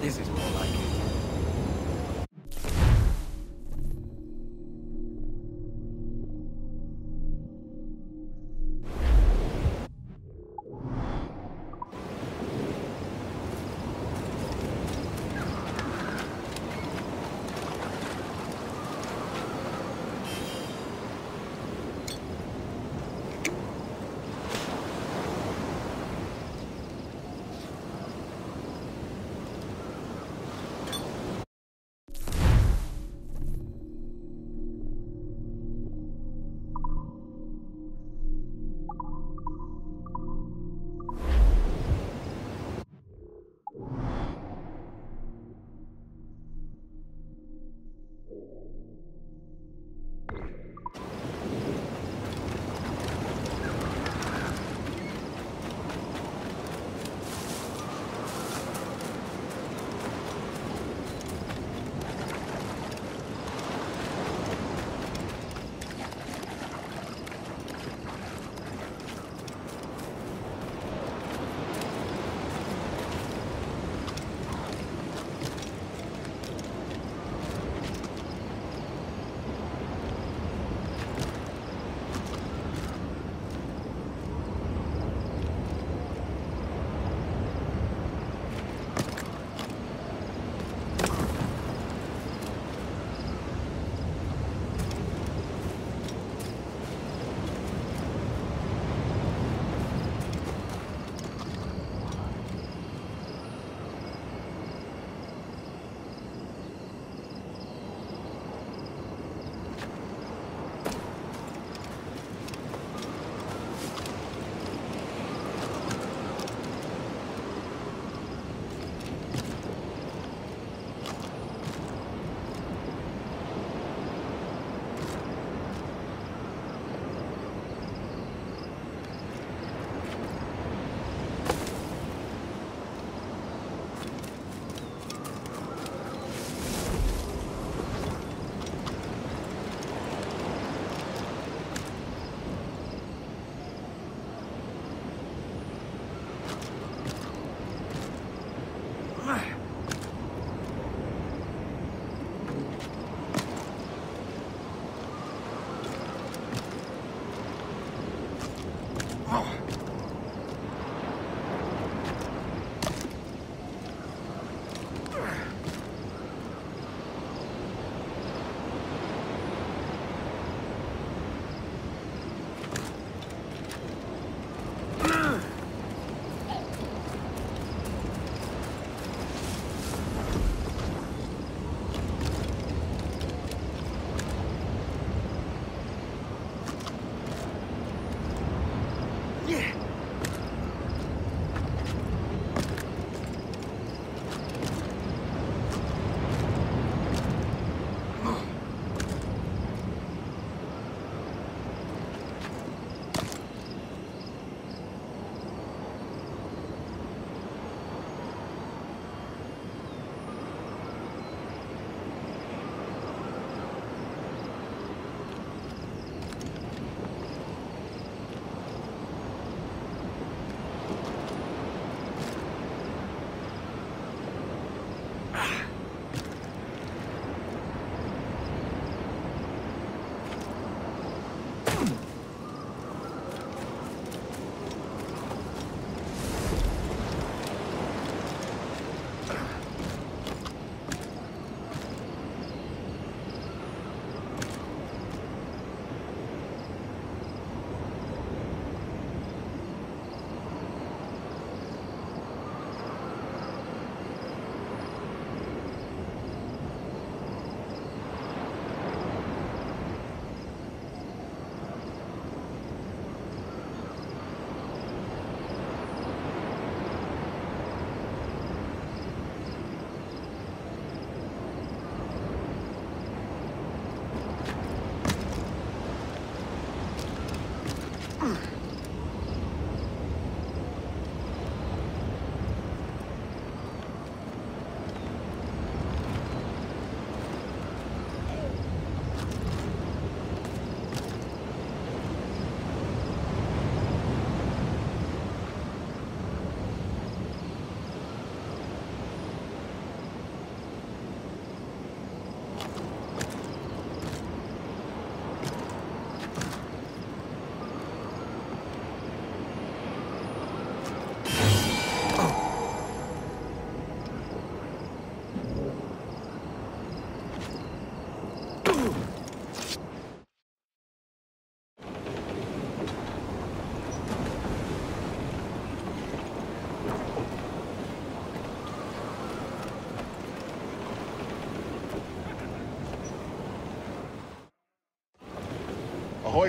This is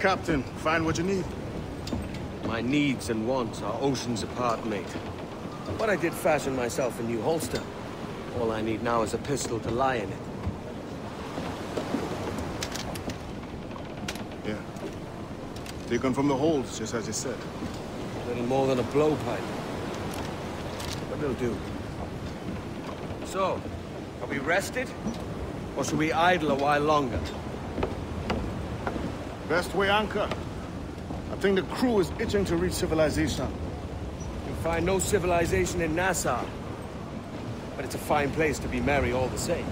Captain. Find what you need. My needs and wants are oceans apart, mate. But I did fashion myself a new holster. All I need now is a pistol to lie in it. Yeah. Taken from the holds, just as you said. A Little more than a blowpipe. But it'll do. So, are we rested? Or should we idle a while longer? Best weigh anchor. I think the crew is itching to reach civilization. You'll find no civilization in Nassau. But it's a fine place to be merry all the same.